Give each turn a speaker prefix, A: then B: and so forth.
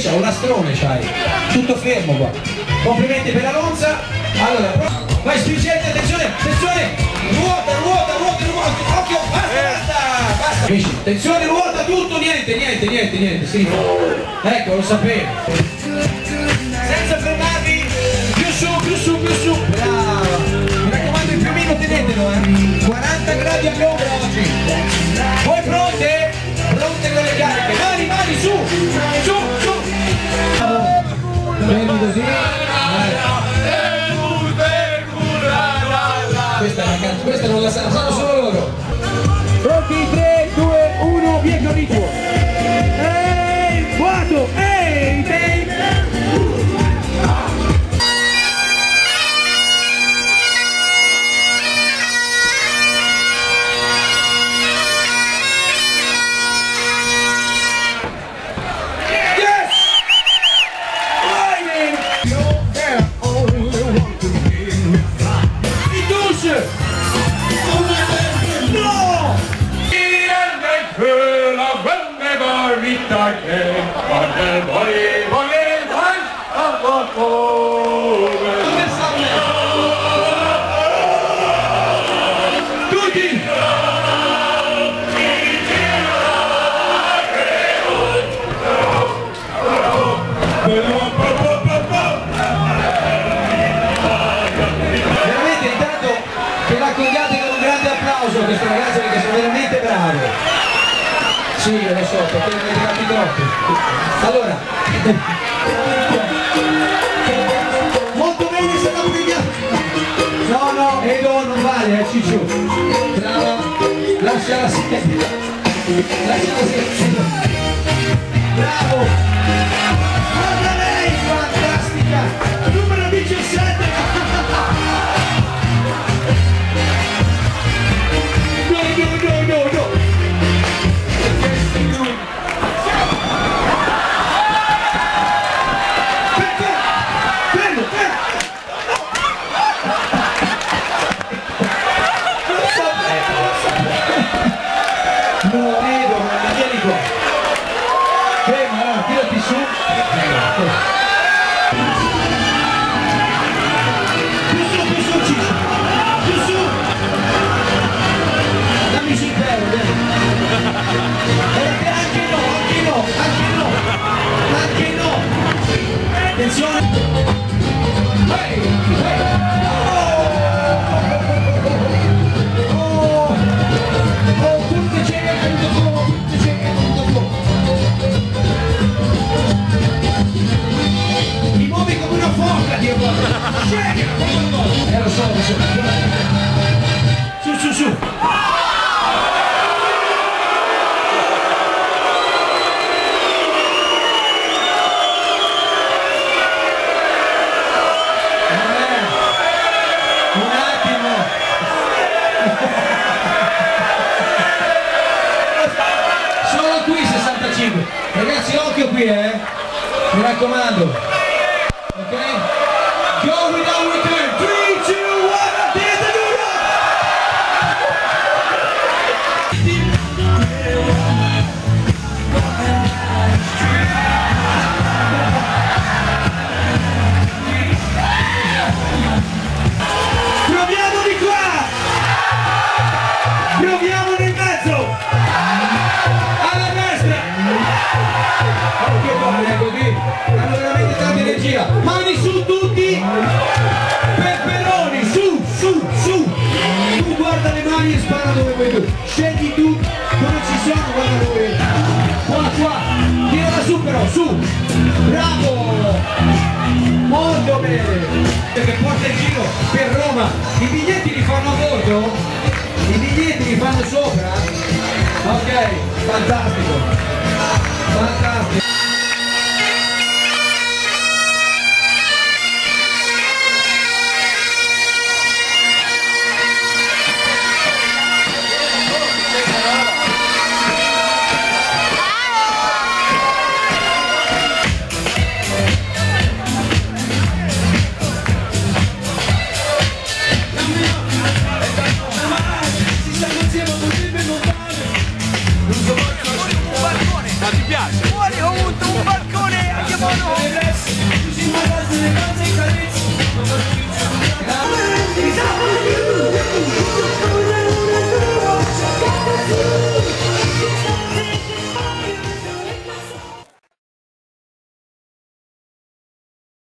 A: c'ha un astrone c'hai. Tutto fermo qua. Complimenti per la lonza. Allora, vai spingente, attenzione, attenzione. Ruota, ruota, ruota, ruota. Occhio, basta, eh. basta, basta. Attenzione, ruota tutto, niente, niente, niente, niente. Sì. Ecco, lo sapevo. Gracias. Tutti! Veramente Sì, lo so, perché ne avete fatti troppi. Allora, molto bene se non No, no, Edo non vale, eh, Ciccio. Brava, lasciala sempre. Lasciala sempre. Bravo. Dio Eh, lo so, lo so. Su, su, su. Un attimo. Solo qui 65. Ragazzi, occhio qui, eh. Mi raccomando. Ok? Che palle così! Hanno veramente tanta energia! Mani su tutti! Peperoni, su, su, su! Guarda le mani e spara dove vuoi tu! Scegli tu dove ci sono, guarda dove! Qua, qua! Tirala su però, su! Bravo! Molto bene! Che porta in giro per Roma! I biglietti li fanno a bordo? I biglietti li fanno sopra? Ok, fantastico! Bacana.